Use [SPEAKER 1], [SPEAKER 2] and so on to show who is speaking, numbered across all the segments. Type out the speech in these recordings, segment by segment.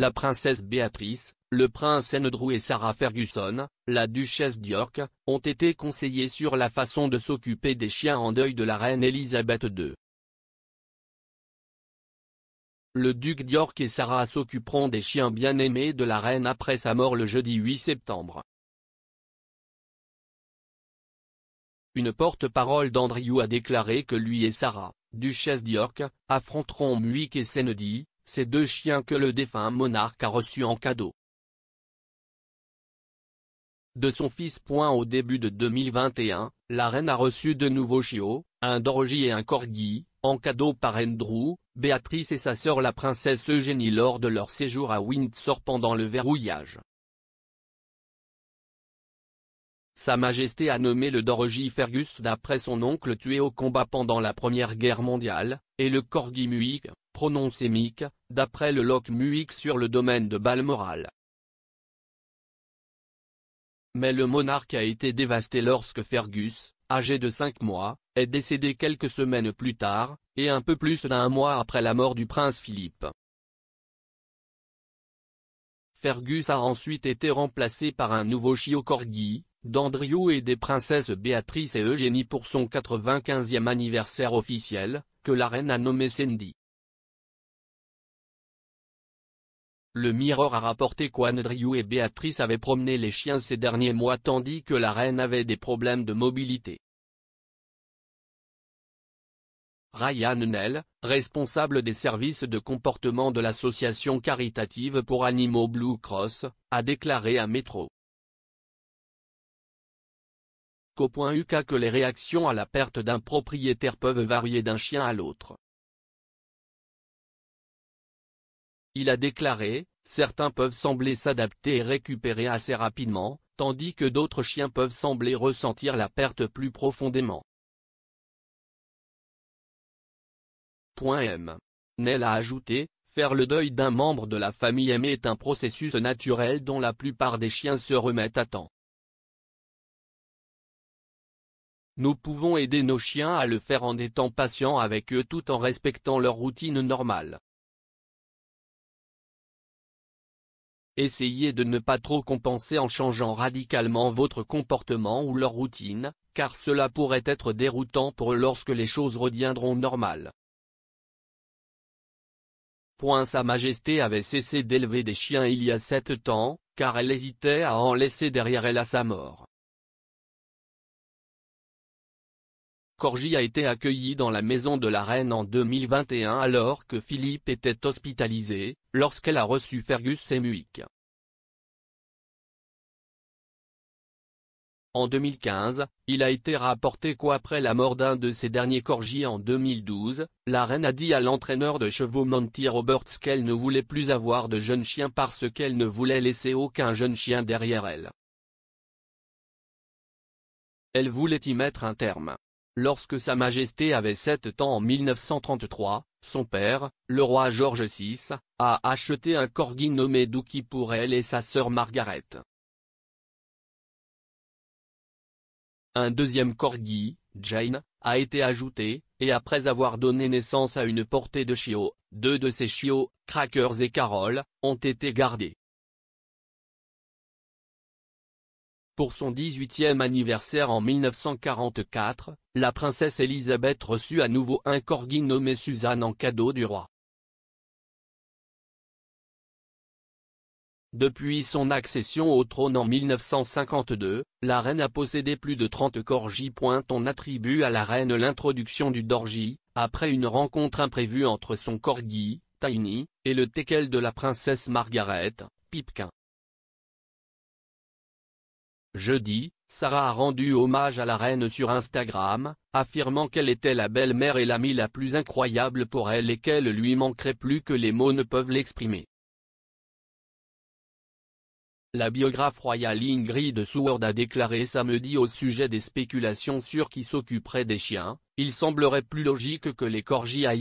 [SPEAKER 1] la princesse Béatrice, le prince Andrew et Sarah Ferguson, la duchesse d'York, ont été conseillés sur la façon de s'occuper des chiens en deuil de la reine Elisabeth II. Le duc d'York et Sarah s'occuperont des chiens bien-aimés de la reine après sa mort le jeudi 8 septembre. Une porte-parole d'Andrew a déclaré que lui et Sarah, duchesse d'York, affronteront Muick et Senedi, ces deux chiens que le défunt monarque a reçus en cadeau. De son fils. Au début de 2021, la reine a reçu de nouveaux chiots, un Dorji et un Corgi, en cadeau par Andrew, Béatrice et sa sœur la princesse Eugénie lors de leur séjour à Windsor pendant le verrouillage. Sa Majesté a nommé le Dorji Fergus d'après son oncle tué au combat pendant la Première Guerre mondiale, et le Corgi Muick, prononcé Mick, d'après le Loch Muick sur le domaine de Balmoral. Mais le monarque a été dévasté lorsque Fergus, âgé de 5 mois, est décédé quelques semaines plus tard, et un peu plus d'un mois après la mort du prince Philippe. Fergus a ensuite été remplacé par un nouveau chiot corgi, d'Andrew et des princesses Béatrice et Eugénie pour son 95e anniversaire officiel, que la reine a nommé Cindy. Le Mirror a rapporté qu'Andrew et Béatrice avaient promené les chiens ces derniers mois tandis que la reine avait des problèmes de mobilité. Ryan Nell, responsable des services de comportement de l'association caritative pour animaux Blue Cross, a déclaré à Metro. UK que les réactions à la perte d'un propriétaire peuvent varier d'un chien à l'autre. Il a déclaré, certains peuvent sembler s'adapter et récupérer assez rapidement, tandis que d'autres chiens peuvent sembler ressentir la perte plus profondément. M. Nell a ajouté, faire le deuil d'un membre de la famille aimée est un processus naturel dont la plupart des chiens se remettent à temps. Nous pouvons aider nos chiens à le faire en étant patients avec eux tout en respectant leur routine normale. Essayez de ne pas trop compenser en changeant radicalement votre comportement ou leur routine, car cela pourrait être déroutant pour eux lorsque les choses reviendront normales. Point Sa Majesté avait cessé d'élever des chiens il y a sept ans, car elle hésitait à en laisser derrière elle à sa mort. Corgi a été accueilli dans la maison de la reine en 2021 alors que Philippe était hospitalisé, lorsqu'elle a reçu Fergus et Muick. En 2015, il a été rapporté qu'après la mort d'un de ses derniers corgis en 2012, la reine a dit à l'entraîneur de chevaux Monty Roberts qu'elle ne voulait plus avoir de jeunes chiens parce qu'elle ne voulait laisser aucun jeune chien derrière elle. Elle voulait y mettre un terme. Lorsque Sa Majesté avait 7 ans en 1933, son père, le roi George VI, a acheté un corgi nommé Dookie pour elle et sa sœur Margaret. Un deuxième corgi, Jane, a été ajouté, et après avoir donné naissance à une portée de chiots, deux de ces chiots, Crackers et Carol, ont été gardés. Pour son 18e anniversaire en 1944, la princesse Elisabeth reçut à nouveau un corgi nommé Suzanne en cadeau du roi. Depuis son accession au trône en 1952, la reine a possédé plus de 30 corgis. On attribue à la reine l'introduction du dorgi, après une rencontre imprévue entre son corgi, Tiny, et le teckel de la princesse Margaret, Pipkin. Jeudi, Sarah a rendu hommage à la reine sur Instagram, affirmant qu'elle était la belle-mère et l'amie la plus incroyable pour elle et qu'elle lui manquerait plus que les mots ne peuvent l'exprimer. La biographe royale Ingrid Seward a déclaré samedi au sujet des spéculations sur qui s'occuperait des chiens, il semblerait plus logique que les corgis à.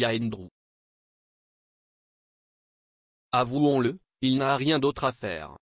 [SPEAKER 1] Avouons-le, il n'a rien d'autre à faire.